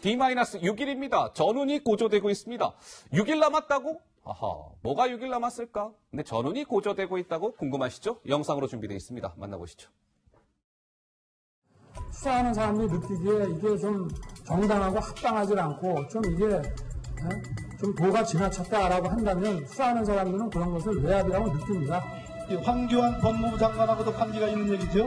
D-6일입니다. 전운이 고조되고 있습니다. 6일 남았다고? 아하, 뭐가 6일 남았을까? 근데 전운이 고조되고 있다고 궁금하시죠? 영상으로 준비되어 있습니다. 만나보시죠. 수사하는 사람들이 느끼기에 이게 좀 정당하고 합당하지 않고 좀 이게 예? 좀 도가 지나쳤다라고 한다면 수사하는 사람들은 그런 것을 외압이라고 느낍니다. 이 황교안 법무부 장관하고도 관계가 있는 얘기죠?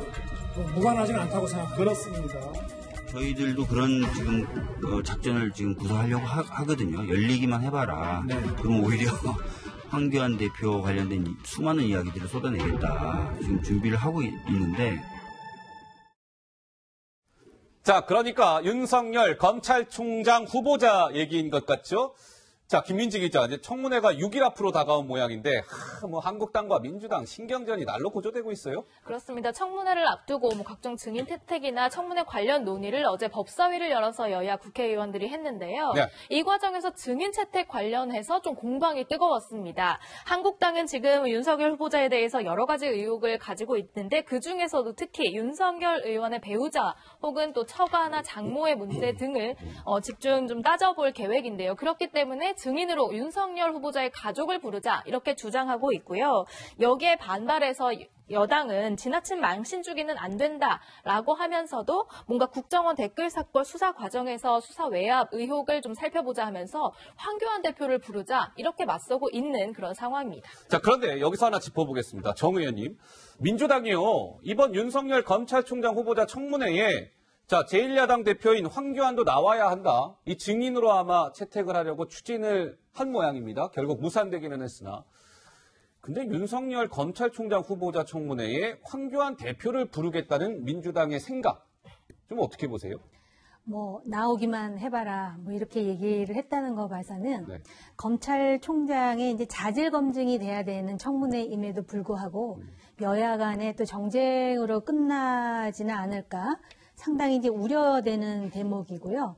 뭐 무관하지는 않다고 생각합니다. 그렇습니다. 저희들도 그런 지금 어, 작전을 지금 구사하려고 하, 거든요 열리기만 해봐라. 그럼 오히려 황교안 대표 관련된 이- 수많은 이야기들을 쏟아내겠다. 지금 준비를 하고 있- 있는데 자, 그러니까 윤석열 검찰총장 후보자 얘기인 것 같죠? 자, 김민지 기자, 이제 청문회가 6일 앞으로 다가온 모양인데, 하, 뭐 한국당과 민주당 신경전이 날로 고조되고 있어요. 그렇습니다. 청문회를 앞두고 뭐 각종 증인 채택이나 청문회 관련 논의를 어제 법사위를 열어서 여야 국회의원들이 했는데요. 네. 이 과정에서 증인 채택 관련해서 좀 공방이 뜨거웠습니다. 한국당은 지금 윤석열 후보자에 대해서 여러 가지 의혹을 가지고 있는데 그 중에서도 특히 윤석열 의원의 배우자 혹은 또 처가나 장모의 문제 등을 어, 집중 좀 따져볼 계획인데요. 그렇기 때문에 증인으로 윤석열 후보자의 가족을 부르자 이렇게 주장하고 있고요. 여기에 반발해서 여당은 지나친 망신 주기는 안 된다라고 하면서도 뭔가 국정원 댓글 사건 수사 과정에서 수사 외압 의혹을 좀 살펴보자 하면서 황교안 대표를 부르자 이렇게 맞서고 있는 그런 상황입니다. 자, 그런데 여기서 하나 짚어보겠습니다. 정 의원님. 민주당이요, 이번 윤석열 검찰총장 후보자 청문회에 자, 제1야당 대표인 황교안도 나와야 한다. 이 증인으로 아마 채택을 하려고 추진을 한 모양입니다. 결국 무산되기는 했으나. 근데 윤석열 검찰총장 후보자 청문회에 황교안 대표를 부르겠다는 민주당의 생각. 좀 어떻게 보세요? 뭐 나오기만 해봐라 뭐 이렇게 얘기를 했다는 거 봐서는 네. 검찰총장의 이제 자질 검증이 돼야 되는 청문회임에도 불구하고 여야 간에 또 정쟁으로 끝나지는 않을까 상당히 이제 우려되는 대목이고요.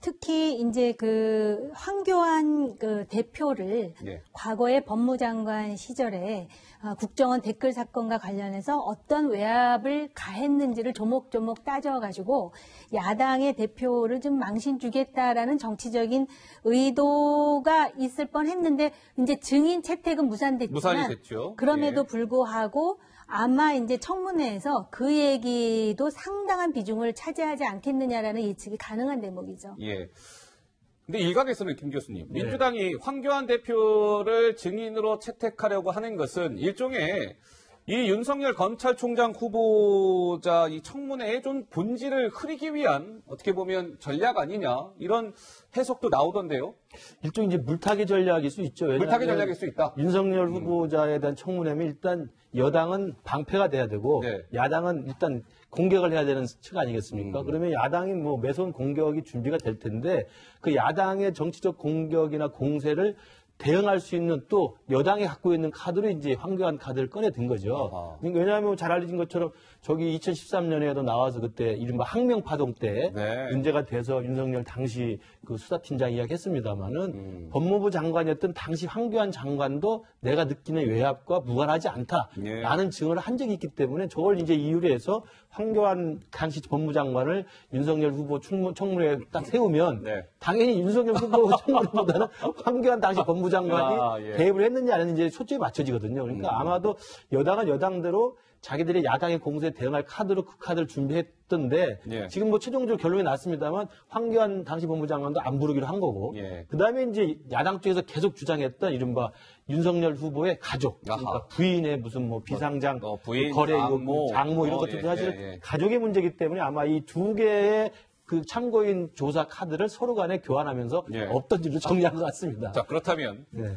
특히 이제 그 황교안 그 대표를 예. 과거에 법무장관 시절에 아, 국정원 댓글 사건과 관련해서 어떤 외압을 가했는지를 조목조목 따져가지고 야당의 대표를 좀 망신 주겠다라는 정치적인 의도가 있을 뻔했는데 이제 증인 채택은 무산됐지만 무산이 됐죠. 그럼에도 예. 불구하고 아마 이제 청문회에서 그 얘기도 상당한 비중을 차지하지 않겠느냐라는 예측이 가능한 대목이죠. 예. 근데 일각에서는 김 교수님, 네. 민주당이 황교안 대표를 증인으로 채택하려고 하는 것은 일종의 이 윤석열 검찰총장 후보자 이 청문회의 좀 본질을 흐리기 위한 어떻게 보면 전략 아니냐 이런 해석도 나오던데요. 일종 이제 물타기 전략일 수 있죠. 물타기 전략일 수 있다. 윤석열 후보자에 대한 청문회면 일단 여당은 방패가 돼야 되고 네. 야당은 일단 공격을 해야 되는 측 아니겠습니까? 음. 그러면 야당이 뭐 매손 공격이 준비가 될 텐데 그 야당의 정치적 공격이나 공세를 대응할 수 있는 또 여당이 갖고 있는 카드로 이제 황교안 카드를 꺼내 든 거죠. 아하. 왜냐하면 잘 알려진 것처럼 저기 2013년에도 나와서 그때 이른바 항명파동 때 네. 문제가 돼서 윤석열 당시 그 수사팀장 이야기 했습니다마는 음. 법무부 장관이었던 당시 황교안 장관도 내가 느끼는 외압과 무관하지 않다라는 예. 증언을 한 적이 있기 때문에 저걸 이제 이유로 해서 황교안 당시 법무장관을 윤석열 후보 청문, 청문회에 딱 세우면 네. 당연히 윤석열 후보 청문회보다는 황교안 당시 법무장관이 아, 예. 개입을 했느냐 안 했는지 초점이 맞춰지거든요. 그러니까 음. 아마도 여당은 여당대로 자기들의 야당의 공세에 대응할 카드로 그 카드를 준비했던데 예. 지금 뭐 최종적으로 결론이 났습니다만 황교안 당시 법무장관도 안 부르기로 한 거고 예. 그다음에 이제 야당 쪽에서 계속 주장했던 이른바 윤석열 후보의 가족 그러니까. 부인의 무슨 뭐 비상장 어, 부인, 거래 장모. 장모, 장모 이런 어, 것들도 예, 사실 예, 예. 가족의 문제이기 때문에 아마 이 두 개의 그 참고인 조사 카드를 서로 간에 교환하면서 예. 없던 일로 정리한 것 같습니다. 자 그렇다면 네.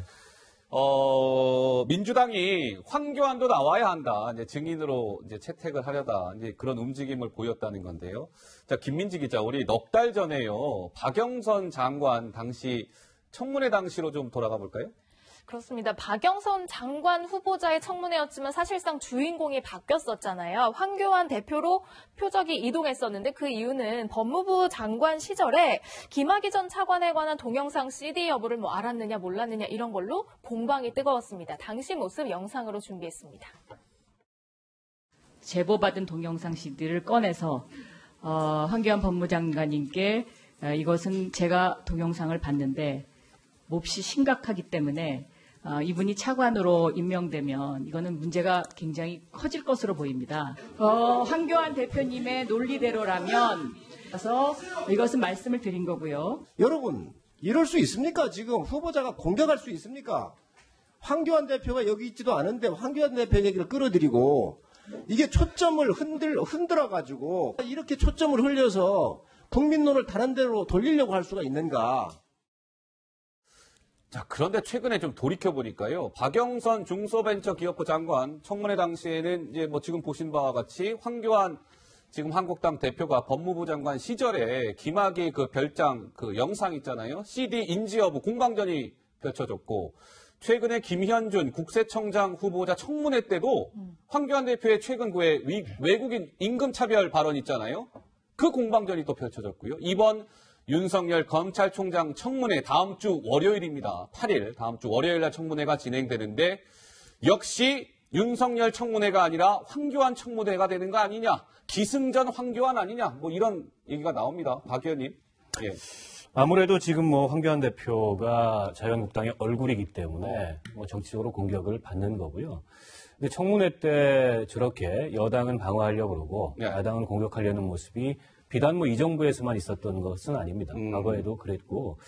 어, 민주당이 황교안도 나와야 한다. 이제 증인으로 이제 채택을 하려다. 이제 그런 움직임을 보였다는 건데요. 자, 김민지 기자, 우리 넉 달 전에요. 박영선 장관 당시 청문회 당시로 좀 돌아가 볼까요? 그렇습니다. 박영선 장관 후보자의 청문회였지만 사실상 주인공이 바뀌었었잖아요. 황교안 대표로 표적이 이동했었는데 그 이유는 법무부 장관 시절에 김학의 전 차관에 관한 동영상 CD 여부를 뭐 알았느냐 몰랐느냐 이런 걸로 공방이 뜨거웠습니다. 당시 모습 영상으로 준비했습니다. 제보받은 동영상 CD를 꺼내서 어, 황교안 법무장관님께 어, 이것은 제가 동영상을 봤는데 몹시 심각하기 때문에 어, 이분이 차관으로 임명되면 이거는 문제가 굉장히 커질 것으로 보입니다. 어, 황교안 대표님의 논리대로라면 그래서 이것은 말씀을 드린 거고요. 여러분, 이럴 수 있습니까? 지금 후보자가 공격할 수 있습니까? 황교안 대표가 여기 있지도 않은데 황교안 대표 얘기를 끌어들이고 이게 초점을 흔들, 흔들어 가지고 이렇게 초점을 흘려서 국민론을 다른 데로 돌리려고 할 수가 있는가? 자, 그런데 최근에 좀 돌이켜보니까요. 박영선 중소벤처기업부 장관 청문회 당시에는 이제 뭐 지금 보신 바와 같이 황교안 지금 한국당 대표가 법무부 장관 시절에 김학의 그 별장 그 영상 있잖아요. CD 인지 여부 공방전이 펼쳐졌고 최근에 김현준 국세청장 후보자 청문회 때도 황교안 대표의 최근 그의 위- 외국인 임금 차별 발언 있잖아요. 그 공방전이 또 펼쳐졌고요. 이번 윤석열 검찰총장 청문회 다음 주 월요일입니다. 8일 다음 주 월요일 날 청문회가 진행되는데 역시 윤석열 청문회가 아니라 황교안 청문회가 되는 거 아니냐. 기승전 황교안 아니냐. 뭐 이런 얘기가 나옵니다. 박 의원님. 예. 아무래도 지금 뭐 황교안 대표가 자유한국당의 얼굴이기 때문에 뭐 정치적으로 공격을 받는 거고요. 근데 청문회 때 저렇게 여당은 방어하려고 그러고 네. 야당은 공격하려는 모습이 비단 뭐 이 정부에서만 있었던 것은 아닙니다. 음. 과거에도 그랬고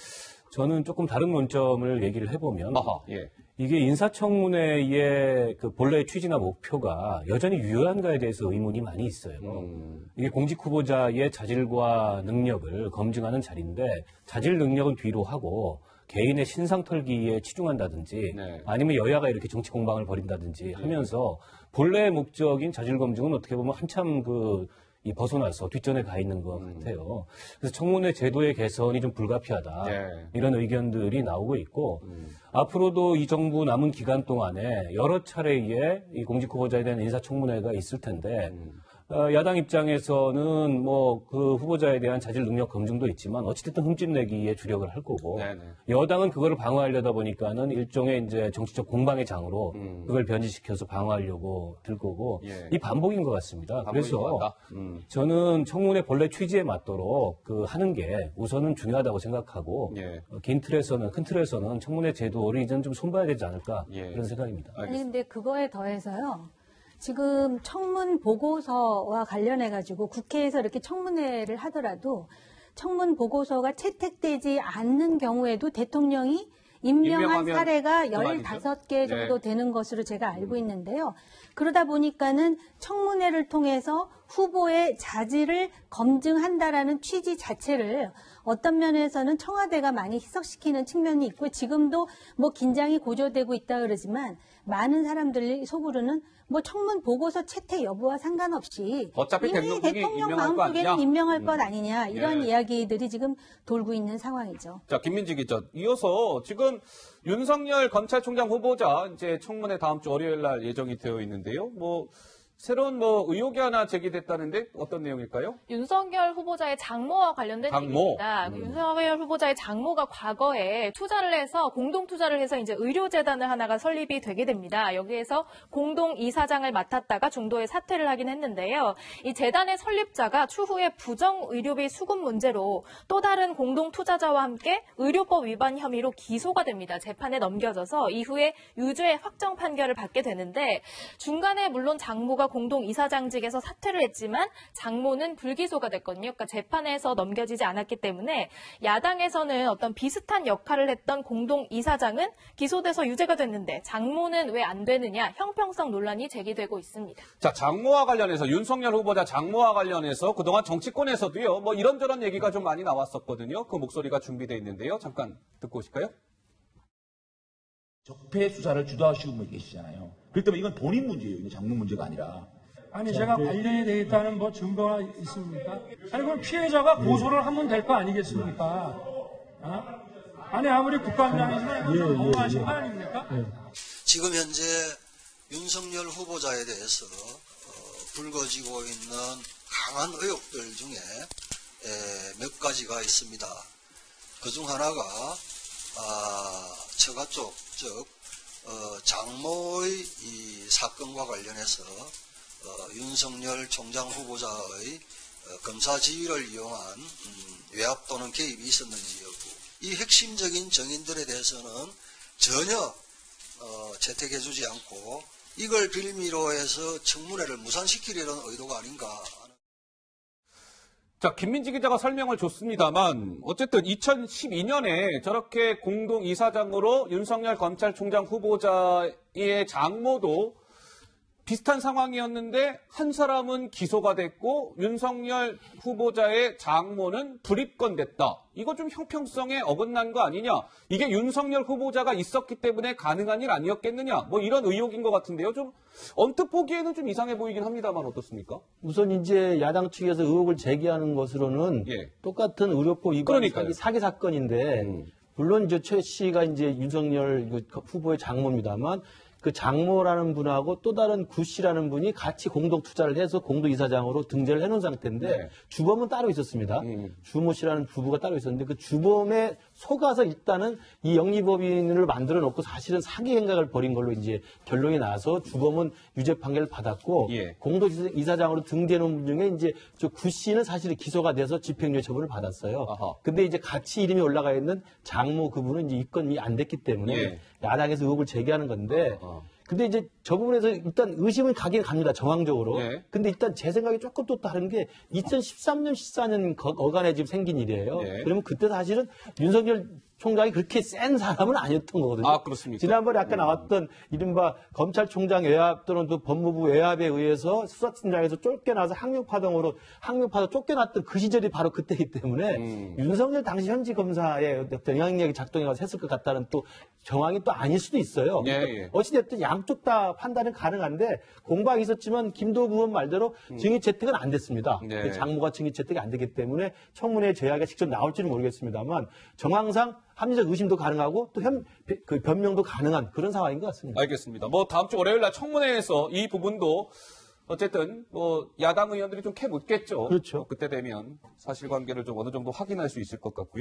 저는 조금 다른 논점을 얘기를 해보면 아하, 예. 이게 인사청문회의 그 본래의 취지나 목표가 여전히 유효한가에 대해서 의문이 많이 있어요. 음. 이게 공직 후보자의 자질과 능력을 검증하는 자리인데 자질 능력은 뒤로 하고 개인의 신상 털기에 치중한다든지 네. 아니면 여야가 이렇게 정치 공방을 벌인다든지 하면서 본래의 목적인 자질 검증은 어떻게 보면 한참 그 이 벗어나서 뒷전에 가 있는 것 같아요. 그래서 청문회 제도의 개선이 좀 불가피하다. 네. 이런 의견들이 나오고 있고 앞으로도 이 정부 남은 기간 동안에 여러 차례의 이 공직 후보자에 대한 인사청문회가 있을 텐데 어, 야당 입장에서는 뭐 그 후보자에 대한 자질 능력 검증도 있지만 어찌됐든 흠집 내기에 주력을 할 거고 네네. 여당은 그거를 방어하려다 보니까는 일종의 이제 정치적 공방의 장으로 음. 그걸 변질시켜서 방어하려고 들 거고 예. 이 반복인 것 같습니다. 반복인 그래서. 음. 저는 청문회 본래 취지에 맞도록 그 하는 게 우선은 중요하다고 생각하고 예. 어, 긴 틀에서는 큰 틀에서는 청문회 제도를 이제는 좀 손봐야 되지 않을까 예. 그런 생각입니다. 아니 알겠습니다. 근데 그거에 더해서요. 지금 청문 보고서와 관련해 가지고 국회에서 이렇게 청문회를 하더라도 청문 보고서가 채택되지 않는 경우에도 대통령이 임명한 사례가 그만이죠. 15개 정도 네. 되는 것으로 제가 알고 있는데요. 그러다 보니까는 청문회를 통해서 후보의 자질을 검증한다라는 취지 자체를 어떤 면에서는 청와대가 많이 희석시키는 측면이 있고 지금도 뭐 긴장이 고조되고 있다 그러지만 많은 사람들이 속으로는 뭐 청문 보고서 채택 여부와 상관없이 어차피 이미 대통령 마음속에는? 임명할 것 음. 아니냐 이런 예. 이야기들이 지금 돌고 있는 상황이죠. 자, 김민지 기자. 이어서 지금 윤석열 검찰총장 후보자 이제 청문회 다음 주 월요일 날 예정이 되어 있는데요. 뭐 새로운 뭐 의혹이 하나 제기됐다는데 어떤 내용일까요? 윤석열 후보자의 장모와 관련된 장모. 얘기입니다. 그 음. 윤석열 후보자의 장모가 과거에 투자를 해서 공동 투자를 해서 이제 의료재단을 하나가 설립이 되게 됩니다. 여기에서 공동 이사장을 맡았다가 중도에 사퇴를 하긴 했는데요. 이 재단의 설립자가 추후에 부정 의료비 수급 문제로 또 다른 공동 투자자와 함께 의료법 위반 혐의로 기소가 됩니다. 재판에 넘겨져서 이후에 유죄 확정 판결을 받게 되는데 중간에 물론 장모가 공동 이사장직에서 사퇴를 했지만 장모는 불기소가 됐거든요. 그러니까 재판에서 넘겨지지 않았기 때문에 야당에서는 어떤 비슷한 역할을 했던 공동 이사장은 기소돼서 유죄가 됐는데 장모는 왜 안 되느냐 형평성 논란이 제기되고 있습니다. 자, 장모와 관련해서 윤석열 후보자 장모와 관련해서 그동안 정치권에서도요. 뭐 이런저런 얘기가 좀 많이 나왔었거든요. 그 목소리가 준비되어 있는데요. 잠깐 듣고 오실까요? 적폐 수사를 주도하시고 분 계시잖아요. 그렇기 때문에 이건 본인 문제예요. 장모 문제가 아니라. 아니 제가 관련이 돼 있다는 뭐 증거가 있습니까? 아니 그럼 피해자가 고소를 하면 될 거 아니겠습니까? 어? 아니 아무리 국감장이지만 이건 좀 너무하신 거 아닙니까? 지금 현재 윤석열 후보자에 대해서 어, 불거지고 있는 강한 의혹들 중에 에, 몇 가지가 있습니다. 그중 하나가 아, 처가 쪽, 즉 어, 장모의 이 사건과 관련해서 어, 윤석열 총장 후보자의 어, 검사 지위를 이용한 음, 외압 또는 개입이 있었는지 여부 이 핵심적인 정인들에 대해서는 전혀 어, 채택해주지 않고 이걸 빌미로 해서 청문회를 무산시키려는 의도가 아닌가 자, 김민지 기자가 설명을 줬습니다만 어쨌든 2012년에 저렇게 공동 이사장으로 윤석열 검찰총장 후보자의 장모도 비슷한 상황이었는데 한 사람은 기소가 됐고 윤석열 후보자의 장모는 불입건됐다. 이거 좀 형평성에 어긋난 거 아니냐? 이게 윤석열 후보자가 있었기 때문에 가능한 일 아니었겠느냐? 뭐 이런 의혹인 것 같은데요. 좀 언뜻 보기에는 좀 이상해 보이긴 합니다만 어떻습니까? 우선 이제 야당 측에서 의혹을 제기하는 것으로는 예. 똑같은 의료법 위반. 음. 사기, 사기 사건인데 물론 이제 최 씨가 이제 윤석열 그 후보의 장모입니다만 그 장모라는 분하고 또 다른 구 씨라는 분이 같이 공동 투자를 해서 공동 이사장으로 등재를 해놓은 상태인데 네. 주범은 따로 있었습니다. 음. 주모 씨라는 부부가 따로 있었는데 그 주범에 속아서 일단은 이 영리법인을 만들어 놓고 사실은 사기 행각을 벌인 걸로 이제 결론이 나서 주범은 유죄 판결을 받았고 예. 공동 이사장으로 등재해 놓은 분 중에 이제 저 구 씨는 사실 기소가 돼서 집행유예 처분을 받았어요. 아하. 근데 이제 같이 이름이 올라가 있는 장모 그분은 이제 입건이 안 됐기 때문에 예. 야당에서 의혹을 제기하는 건데 어. 근데 이제 저 부분에서 일단 의심은 가긴 갑니다. 정황적으로. 예. 근데 일단 제 생각이 조금 또 다른 게 2013년, 14년 거- 어간에 지금 생긴 일이에요. 예. 그러면 그때 사실은 윤석열 총장이 그렇게 센 사람은 아니었던 거거든요. 아, 그렇습니까? 지난번에 아까 나왔던 이른바 검찰총장 외압 또는 또 법무부 외압에 의해서 수사팀장에서 쫓겨나서 항명파동으로 항명파동 쫓겨났던 그 시절이 바로 그때이기 때문에 음. 윤석열 당시 현지 검사의 영향력이 작동해서 했을 것 같다는 또 정황이 또 아닐 수도 있어요. 예, 그러니까 예. 어찌됐든 양쪽 다 판단은 가능한데 공방이 있었지만 김도부 의원 말대로 증인 채택은 안 됐습니다. 네. 그 장모가 증인 채택이 안 되기 때문에 청문회 제약이 직접 나올지는 모르겠습니다만 정황상 합리적 의심도 가능하고 또 현, 그 변명도 가능한 그런 상황인 것 같습니다. 알겠습니다. 뭐 다음 주 월요일 날 청문회에서 이 부분도 어쨌든 뭐 야당 의원들이 좀 캐묻겠죠. 그렇죠. 그때 되면 사실관계를 좀 어느 정도 확인할 수 있을 것 같고요.